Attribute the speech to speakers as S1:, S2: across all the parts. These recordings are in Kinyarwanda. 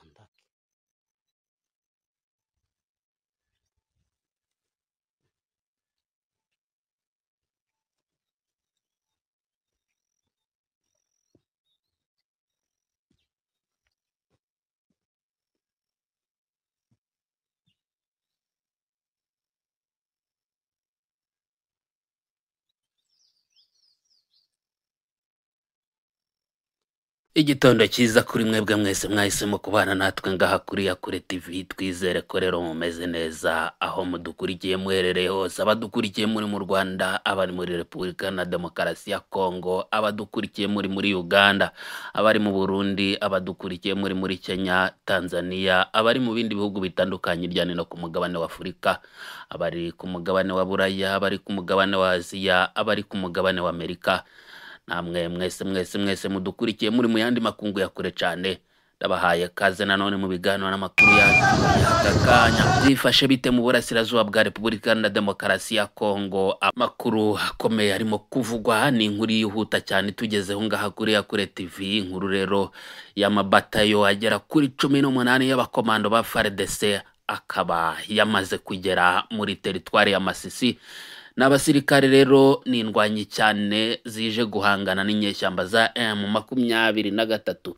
S1: 간 다. Igitondo cyiza kuri mwebwe mwese mwahisemo kubana natwe ngaha kuri yakure tv twizere ko rero mumeze neza aho mudukurikiye muherereye hose. Abadukurikiye muri mu rwanda abari muri repubulika na demokarasi ya kongo abadukurikiye muri muri uganda abari mu burundi abadukurikiye muri muri kenya tanzania abari mu bindi bihugu bitandukanye hirya no ku mugabane wa afurika abari ku mugabane wa buraya abari ku mugabane wa aziya abari ku mugabane wa amerika. Namwe mwese mwese mwese mudukurikiye muri mu yandi makungu ya kure cyane. Ndabahaye kaze nanone mu biganiro n'amakuru y'aka kanya. Byifashe bite mu burasirazuba bwa repubulika na demokarasi ya kongo? Amakuru akomeye arimo kuvugwa ni inkuru yihuta cyane tugezeho ngaha kuri ya kure tv inkuru rero y'amabatayo agera kuri cumi n'umunani y'abakomando ba fardc akaba yamaze kugera muri teritwari ya masisi. N'abasirikare rero ni indwanyi cyane zije guhangana n'inyeshyamba za m makumyabiri na gatatu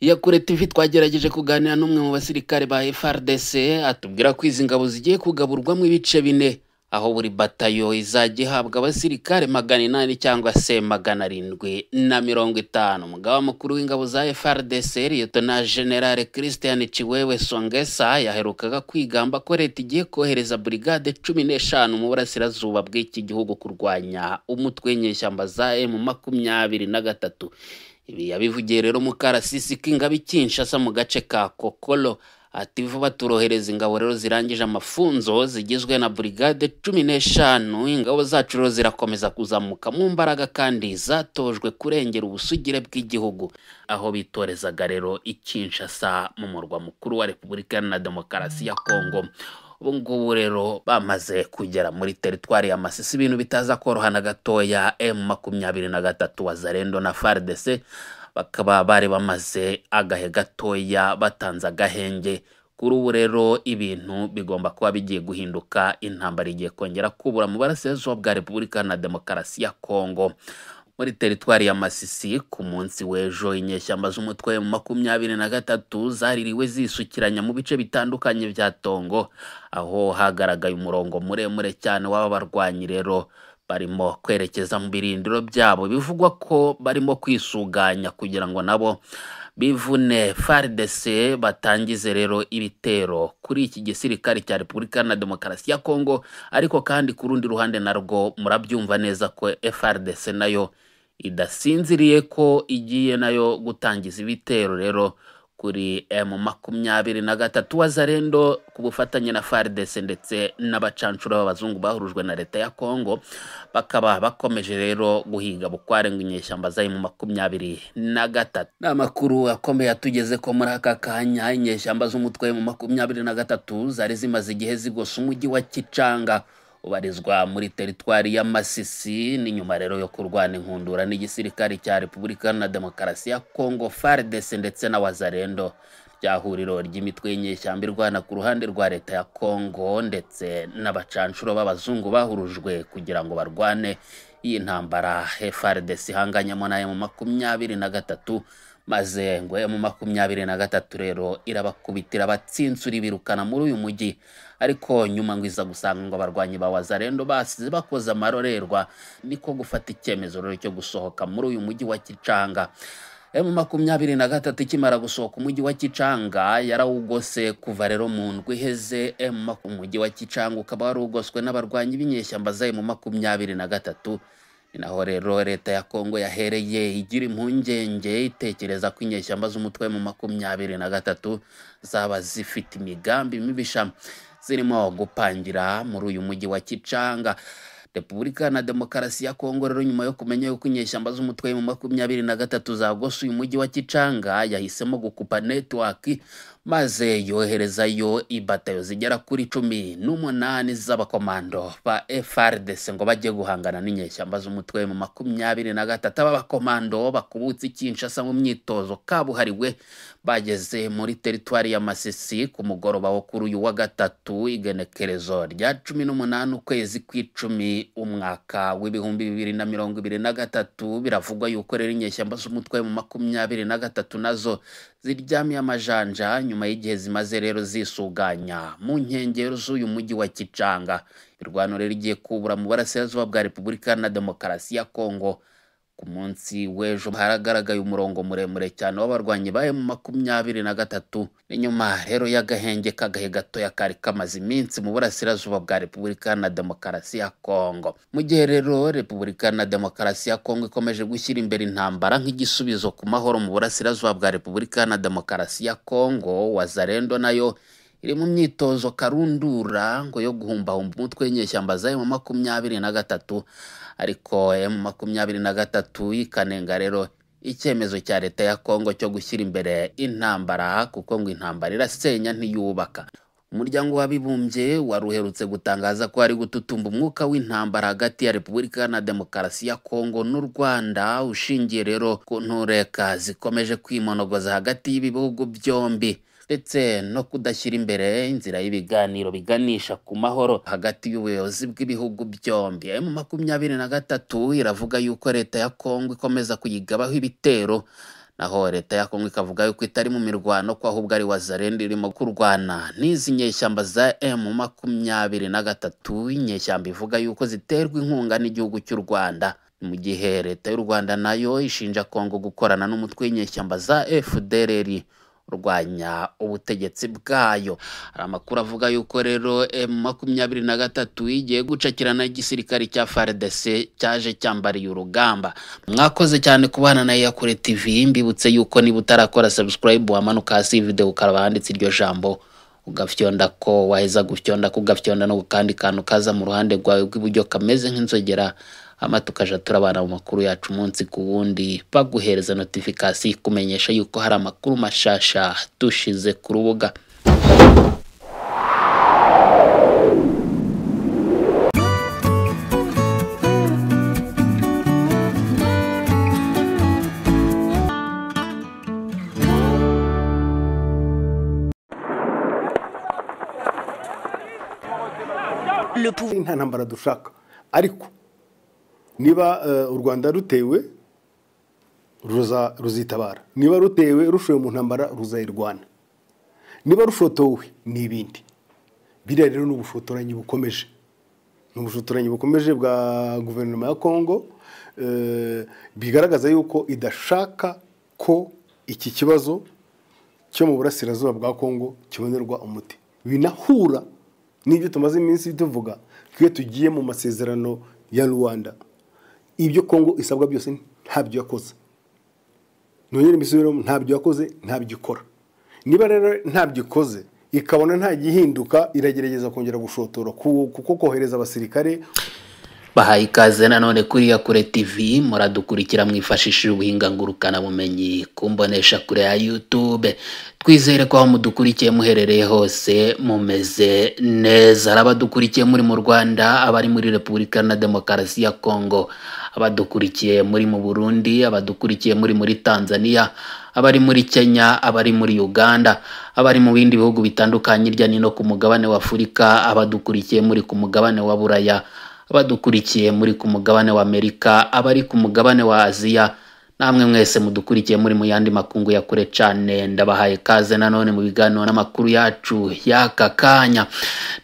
S1: iya kure tv twagerageje kuganira n'umwe mu basirikare ba frdc atubwira ko izi ngabo zigiye kugaburwamo ibice bine. Aho buri batayo izajya ihabwa abasirikare magana inani cyangwa se magana arindwi na mirongo itanu. Umugaba mukuru w'ingabo za frdc liyetona generale christian ciwewe songesa yaherukaga kwigamba ko leta igiye kohereza burigade cumi n'eshanu mu burasirazuba bw'iki gihugu kurwanya umutwe w'inyeshyamba za emu makumyabiri na gatatu. Ibi yabivugiye rero mu karasisi k'ingabo ikinshasa mu gace ka kokolo. Ati vuba turohereza ingabo rero zirangije amafunzo zigizwe na burigade cumi n'eshanu ingabo zacu rero zirakomeza kuzamuka mu mbaraga kandi zatojwe kurengera ubusugire bw'igihugu. Aho bitorezaga rero ikinshasa mu murwa mukuru wa repubulika na demokarasi ya kongo ubu ngubu rero bamaze kugera muri teritwari ya masisi ibintu bitaza koroha na gatoya emu makumyabiri na gatatu wa zarendo na fardc bakaba bari bamaze agahe gatoya batanze agahenge. Kuri ubu rero ibintu bigomba kuba bigiye guhinduka intambara igiye kongera kubura mu burasirazuba bwa repubulika na demokarasi ya kongo muri teritwari ya masisi ku munsi w'ejo inyeshyamba z'umutwe mu makumyabiri na gatatu zaririwe zisukiranya mu bice bitandukanye bya tongo. Aho hagaragaye umurongo muremure cyane w'aba barwanyi rero. Barimo kwerekeza mu birindiro byabo. Bivugwa ko barimo kwisuganya kugira ngo nabo bivune fardc batangize rero ibitero kuri iki gisirikare cya repubulika na demokarasi ya kongo ariko kandi ku rundi ruhande narwo murabyumva neza ko frdc na yo idasinziriye ko igiye na yo gutangiza ibitero rero kuri emu makumyabiri na gatatu wa zarendo ku bufatanye na fardc ndetse n'abacancuro b'abazungu bahurujwe na leta ya kongo bakaba bakomeje rero guhiga bukware ngo inyeshyamba za emu makumyabiri na gatatu. Ni amakuru akomeye atugeze ko muri aka kanya inyeshyamba z'umutwe mu makumyabiri na gatatu zari zimaze igihe zigose umujyi wa kicanga ubarizwa muri teritwari ya masisi ni nyuma rero yo kurwana inkundura n'igisirikare cya repubulika na demokarasi ya kongo fardc ndetse na wazarendo. Rya huriro ry'imitwe y'inyeshyamba irwana ku ruhande rwa leta ya kongo ndetse n'abacanshuro b'abazungu bahurujwe kugira ngo barwane. Iyi ntambara frdc ihanganyemo na yo mu makumyabiri na gatatu maze ngo mu makumyabiri na gatatu rero irabakubitira abatsinsura ibirukana muri uyu mujyi. Ariko nyuma ngo iza gusanga ngo abarwanyi ba wazarendo basize bakoze amarorerwa niko gufata icyemezo rero cyo gusohoka muri uyu mujyi wa kicanga emu makumyabiri na gatatu ikimara gusohoka umujyi wa kicanga yarawugose kuva rero mu ndwi iheze emu umujyi wa kicanga ukaba warugoswe n'abarwanyi b'inyeshyamba za emu makumyabiri na gatatu. Ni naho rero leta ya kongo yahereye igira impungenge itekereza ko inyeshyamba z'umutwe mu makumyabiri na gatatu zaba zifite imigambi mibisha zirimo gupangira muri uyu mujyi wa kicanga repubulika na demokarasi ya kongo rero nyuma yo kumenya yuko inyeshyamba z'umutwe mu makumyabiri na gatatu zagose uyu mujyi wa kicanga yahisemo gukupa netiwaki maze yoherezayo ibatayo zigera kuri cumi n'umunani z'abakomando ba FRDC ngo bajye guhangana n'inyeshyamba z'umutwe mu makumyabiri na gatatu. Aba bakomando bakubutse Kinshasa mu myitozo kabuhariwe bageze muri teritwari ya Masisi ku mugoroba wo kuri uyu wa gatatu igenekerezo rya cumi n'umunani ukwezi kw'icumi umwaka w'ibihumbi bibiri na mirongo ibiri na gatatu. Biravugwa yuko rero inyeshyamba z'umutwe mu makumyabiri na gatatu na zo ziryamiye amajanja nyuma y'igihe zimaze rero zisuganya mu nkengero z'uyu mujyi wa Kicanga irwano rero rigiye kubura mu burasirazuba bwa Repubulika na Demokarasi ya Kongo. Ku munsi w'ejo haragaragaye umurongo muremure cyane w'abarwanyi ba mu makumyabiri na gatatu. N'inyuma rero y'agahenge k'agahe gatoya kari kamaze iminsi mu burasirazuba bwa Repubulika na Demokarasi ya Kongo. Mu gihe rero Repubulika na Demokarasi ya Kongo ikomeje gushyira imbere intambara nk'igisubizo ku mahoro mu burasirazuba bwa Repubulika na Demokarasi ya Kongo Wazalendo na yo iri mu myitozo karundura ngo yo guhumbahumba umutwe w'inyeshyamba za mu makumyabiri na gatatu. Ariko mu makumyabiri na gatatu ikanenga rero icyemezo cya leta ya Kongo cyo gushyira imbere intambara kuko ngo intambara irasenya ntiyubaka. Umuryango w'abibumbye wari uherutse gutangaza ko ari gututumba umwuka w'intambara hagati ya repubulika na demokarasi ya kongo n'u rwanda ushingiye rero ku ntureka zikomeje kwimonogoza hagati y'ibi bihugu byombi. Ndetse no kudashyira imbere inzira y'ibiganiro biganisha ku mahoro hagati y'ubuyobozi bw'ibihugu byombi. Mu makumyabiri na gatatu iravuga yuko leta ya kongo ikomeza kuyigabaho ibitero. Naho leta ya kongo ikavuga yuko itari mu mirwano ko ahubwo ari wazarenda irimo kurwana. N'izi nyeshyamba za emu makumyabiri na gatatu inyeshyamba ivuga yuko ziterwa inkunga n'igihugu cy'u rwanda. Mu gihe leta y'u rwanda na yo ishinja kongo gukorana n'umutwe w'inyeshyamba za fdrr urwanya ubutegetsi bwayo. Hari amakuru avuga yuko rero emu makumyabiri na gatatu igiye gucakirana igisirikare cya FARDC cyaje cyambariye urugamba. Mwakoze cyane kubana na Iyakure TV mbibutse yuko niba utarakora subscribe wamanuka hasi video ukaraba handitse iryo jambo. Ugafyonda ko waheza gufyonda ko ugafyonda no kandi kantu kaza mu ruhande rwawe rw'iburyo kameze nk'inzogera hama tukaja turabana mu makuru yacu umunsi ku wundi baguhereza notification ikumenyesha yuko hari amakuru mashasha dushize ku rubuga.
S2: Nta ntambara dushaka. Ariko niba u rwanda rutewe ruzitabara. Niba rutewe rushoye mu ntambara ruzayirwana. Niba rushotowe ni ibindi. Biriya rero ni ubushotoranyi bukomeje. Ni ubushotoranyi bukomeje bwa guverinoma ya kongo bigaragaza yuko idashaka ko iki kibazo cyo mu burasirazuba bwa kongo kibonerwa umuti. Binahura. N'ibyo tumaze iminsi tuvuga. Twe tugiye mu masezerano ya rwanda. Ibyo kongo isabwa byose ntabyo yakoze. Nongere imisubiramo ntabyo yakoze ntabyo ikora. Niba rero ntabyo ikoze ikabona nta gihinduka iragerageza kongera gushotora kuko kohereza abasirikare.
S1: Bahaye ikaze nanone kuri Iyakure TV muradukurikira mwifashishije ubuhinga ngurukanabumenyi. Ku mbonesha kure ya YouTube. Twizere ko aho mudukurikiye muherereye hose mumeze neza. Hari abadukurikiye muri mu Rwanda abari muri Repubulika na Demokarasi ya Kongo. Abadukurikiye muri mu Burundi abadukurikiye muri muri Tanzania abari muri Kenya abari muri Uganda abari mu bindi bihugu bitandukanye hirya no ku mugabane wa Afurika abadukurikiye muri ku mugabane wa Buraya abadukurikiye muri ku mugabane wa Amerika abari ku mugabane wa Aziya namwe mwese mudukurikiye muri mu yandi makungu ya kure cyane. Ndabahaye kaze nanone mu biganiro n'amakuru yacu y'aka kanya.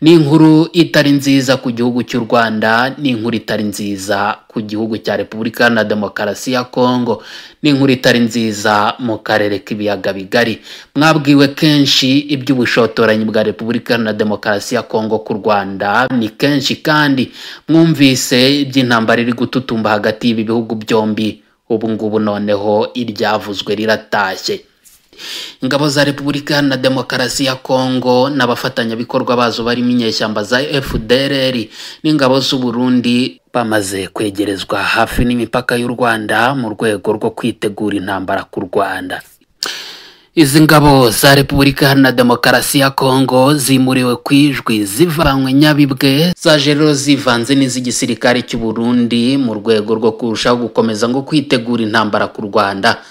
S1: Ni inkuru itari nziza ku gihugu cy'u Rwanda ni inkuru itari nziza ku gihugu cya Repubulika na Demokarasi ya Kongo ni inkuru itari nziza mu karere k'ibiyaga bigari. Mwabwiwe kenshi iby'ubushotoranyi bwa Repubulika na Demokarasi ya Kongo ku Rwanda ni kenshi kandi mwumvise iby'intambara iri gututumba hagati y'ibi bihugu byombi. Ubu ngubu noneho iryavuzwe riratashye. Ingabo za repubulika na demokarasi ya kongo n'abafatanyabikorwa bazo barimo inyeshyamba za fdrr n'ingabo z'u Burundi bamaze kwegerezwa hafi n'imipaka y'u rwanda mu rwego rwo kwitegura intambara ku rwanda. Izi ngabo za repubulika iharanira demokarasi ya kongo zimuriwe ku ijwi zivanywe nyabibwe. Zaje rero zivanze n'iz'igisirikare cy'u Burundi mu rwego rwo kurushaho gukomeza ngo kwitegura intambara ku rwanda.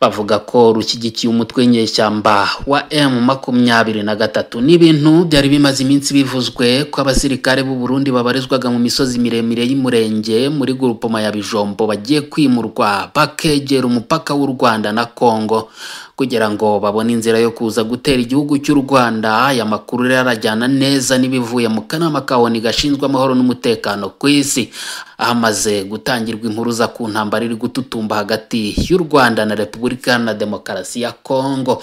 S1: Bavuga ko rushyigikiye umutwe w'inyeshyamba wa M makumyabiri na gatatu. Ni ibintu byari bimaze iminsi bivuzwe ko abasirikare b'u Burundi babarizwaga mu misozi miremire y'umurenge muri gurupoma ya Bijombo bagiye kwimurwa bakegera umupaka w'u Rwanda na Kongo kugira ngo babone inzira yo kuza gutera igihugu cy'u Rwanda. Aya makuru rero arajyana neza n'ibivuye mu kanama ka ONU gashinzwe amahoro n'umutekano ku isi. Ahamaze gutangirwa impuruza ku ntambara iri gututumba hagati y'u Rwanda na Repubulika na Demokarasi ya Kongo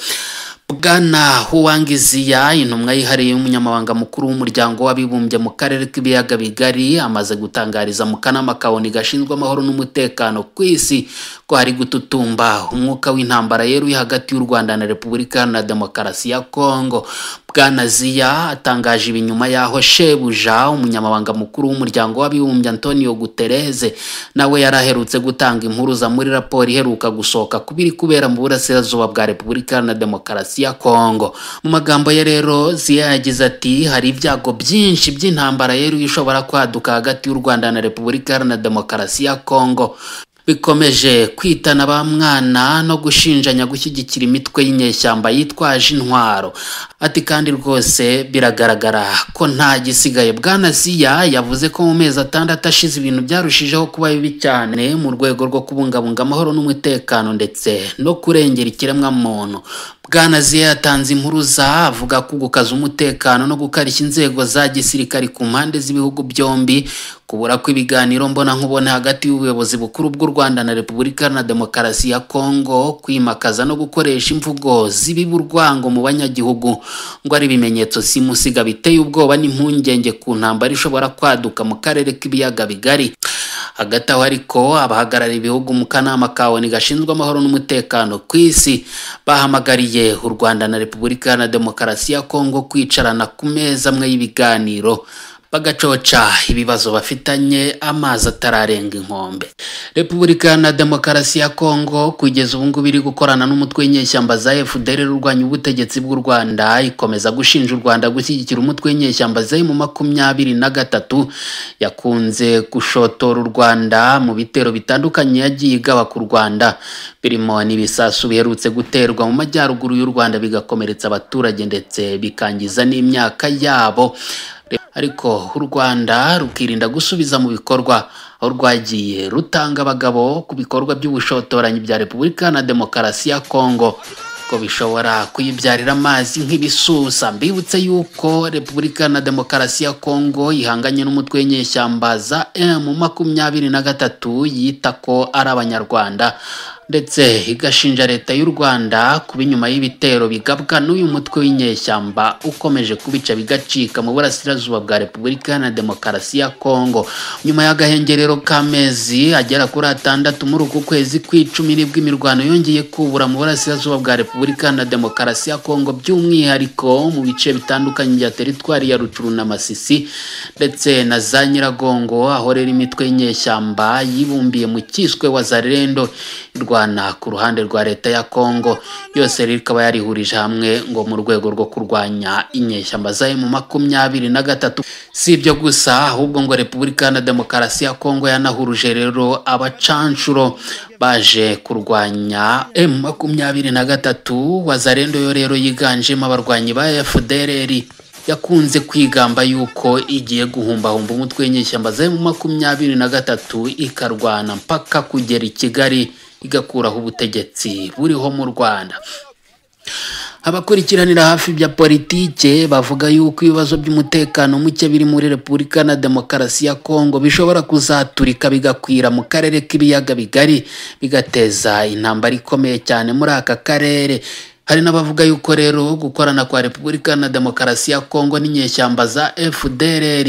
S1: bwana huwangiziya intumwa yihariye y'umunyamabanga mukuru w'umuryango w'abibumbye mu karere k'ibiyaga bigari amaze gutangariza mu kanama ka ONU gashinzwe amahoro n'umutekano ku isi ko hari gututumba umwuka w'intambara yeruye hagati y'u Rwanda na Repubulika na Demokarasi ya Kongo bwana ziya atangaje ibi nyuma y'aho shebuja umunyamabanga mukuru w'umuryango w'abibumbye Antonio Guterres nawe yari aherutse gutanga impuruza muri raporo iheruka gusohoka ku biri kubera mu burasirazuba bwa Repubulika na Demokarasi ya Kongo mu magambo ye rero ziya yagize ati hari ibyago byinshi by'intambara yeruye ishobora kwaduka hagati y'u Rwanda na Repubulika na Demokarasi ya Kongo bikomeje kwitana ba mwana no gushinjanya gushyigikira imitwe y'inyeshyamba yitwaje intwaro ati kandi rwose biragaragara ko nta gisigaye. Bwana ziya yavuze ko mu mezi atandatu ashize ibintu byarushijeho kuba bibi cyane mu rwego rwo kubungabunga amahoro n'umutekano ndetse no kurengera ikiremwamuntu. Bwana ziya yatanze impuruza avuga ko gukaza umutekano no gukarishya inzego za gisirikare ku mpande z'ibihugu byombi kubura kw'ibiganiro mbona nkubone hagati y'ubuyobozi bukuru bw'u Rwanda na Repubulika na Demokarasi ya Kongo kwimakaza no gukoresha imvugo zibiba urwango mu banyagihugu. Ngo ari ibimenyetso simusiga biteye ubwoba n'impungenge ku ntambara ishobora kwaduka mu karere k'ibiyaga bigari. Hagati aho ariko abahagarariye ibihugu mu kanama ka ONU gashinzwe amahoro n'umutekano ku isi bahamagariye u Rwanda na Repubulika na Demokarasi ya Kongo kwicarana ku meza amwe y'ibiganiro. Bagacoca ibibazo bafitanye amazi atararenga inkombe. Repubulika na demokarasi ya kongo kugeza ubu ngubu iri gukorana n'umutwe w'inyeshyamba za fdr urwanya ubutegetsi bw'u rwanda. Ikomeza gushinja u rwanda gushyigikira umutwe w'inyeshyamba za mu makumyabiri na gatatu. Yakunze gushotora u rwanda mu bitero bitandukanye yagiye igaba ku rwanda. Birimo n'ibisasu biherutse guterwa mu majyaruguru y'u rwanda bigakomeretsa abaturage ndetse bikangiza n'imyaka yabo. Ariko u rwanda rukirinda gusubiza mu bikorwa. Aho rwagiye rutanga abagabo ku bikorwa by'ubushotoranyi bya repubulika na demokarasi ya kongo ko bishobora kuyibyarira amazi nk'ibisusa. Mbibutse yuko repubulika na demokarasi ya kongo ihanganye n'umutwe w'inyeshyamba za emu makumyabiri na gatatu yita ko ari abanyarwanda. Ndetse igashinja leta y'u rwanda kuba inyuma y'ibitero bigabwa n'uyu mutwe w'inyeshyamba ukomeje kubica bigacika mu burasirazuba bwa repubulika na demokarasi ya kongo nyuma y'agahengerero k'amezi agera kuri atandatu muri uku kwezi kw'icumi ni bwo imirwano yongeye kubura mu burasirazuba bwa repubulika na demokarasi ya kongo by'umwihariko mu bice bitandukanye bya teritwari ya rucuru na masisi ndetse na za nyiragongo aho rero imitwe y'inyeshyamba yibumbiye mu cyiswe wa zarendo irwana ku ruhande rwa leta ya kongo yose rero ikaba yarihurije hamwe ngo mu rwego rwo kurwanya inyeshyamba za mu makumyabiri na gatatu. Si ibyo gusa ahubwo ngo repubulika na demokarasi ya kongo yanahuruje rero abacanshuro baje kurwanya emu makumyabiri na gatatu. Wazarendo yo rero yiganjemo abarwanyi ba fdrr yakunze kwigamba yuko igiye guhumbahumba umutwe w'inyeshyamba za mu makumyabiri na gatatu ikarwana mpaka kugera i kigali. Igakuraho ubutegetsi buriho mu rwanda. Abakurikiranira hafi bya politike bavuga yuko ibibazo by'umutekano muke biri muri repubulika na demokarasi ya kongo bishobora kuzaturika bigakwira mu karere k'ibiyaga bigari bigateza intambara ikomeye cyane muri aka karere. Hari n'abavuga yuko rero gukorana kwa repubulika na demokarasi ya kongo n'inyeshyamba za fdrr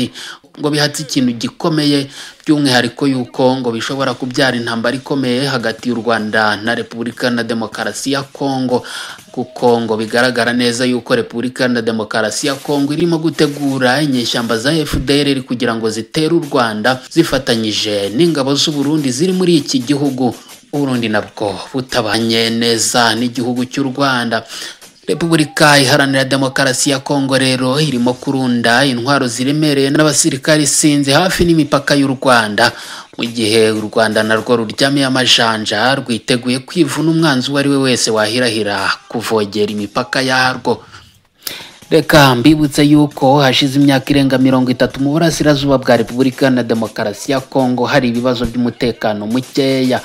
S1: ngo bihatse ikintu gikomeye by'umwihariko yuko ngo bishobora kubyara intambara ikomeye hagati y'u rwanda na repubulika na demokarasi ya kongo kuko ngo bigaragara neza yuko repubulika na demokarasi ya kongo irimo gutegura inyeshyamba za fdr kugira ngo zitere u rwanda zifatanyije n'ingabo z'u Burundi ziri muri iki gihugu. Uburundi nabwo butabanye neza n'igihugu cy'u rwanda. Repubulika iharanira demokarasi ya kongo rero irimo kurunda intwaro ziremereye n'abasirikari sinze hafi n'imipaka y'u rwanda. Mu gihe u rwanda narwo ruryamiye amajanja rwiteguye kwivuna umwanzi uwo ari we wese wahirahira kuvogera imipaka yarwo. Reka mbibutse yuko hashize imyaka irenga mirongo itatu mu burasirazuba bwa repubulika na demokarasi ya kongo hari ibibazo by'umutekano mukeya.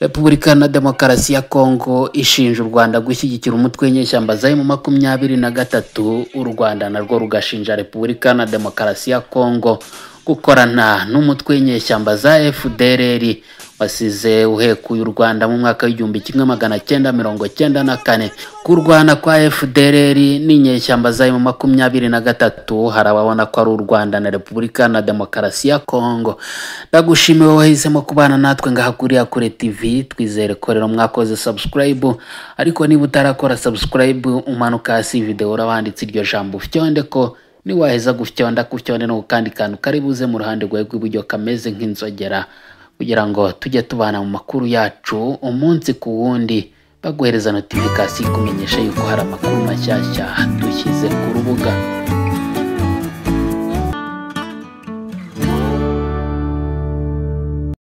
S1: Repubulika na demokarasi ya kongo ishinja u rwanda gushyigikira umutwe w'inyeshyamba za mu makumyabiri na gatatu u rwanda narwo rugashinja repubulika na demokarasi ya kongo gukorana n'umutwe w'inyeshyamba za fdrr wasize uhekuye u rwanda mu mwaka w'igihumbi kimwe magana cyenda mirongo cyenda na kane. Kurwana kwa fdrr n'inyeshyamba zayo mu makumyabiri na gatatu. Hari ababona ko ari u rwanda na repubulika na demokarasi ya kongo ndagushimiwe wahisemo kubana natwe ngaha kuri yakure tv twizere ko rero mwakoze subscribe. Ariko niba utarakora subscribe umanuka hasi video urabanditse iryo jambo. Ufyonde ko niwaheza gufyonda kufyonde no kandi kantu kari buze mu ruhande rwawe rw'iburyo kameze nk'inzogera. Kugira ngo tujye tubana mu makuru yacu umunsi ku wundi. Baguhereza notifikasiyo ikumenyesha yuko hari amakuru mashyashya dushyize ku rubuga.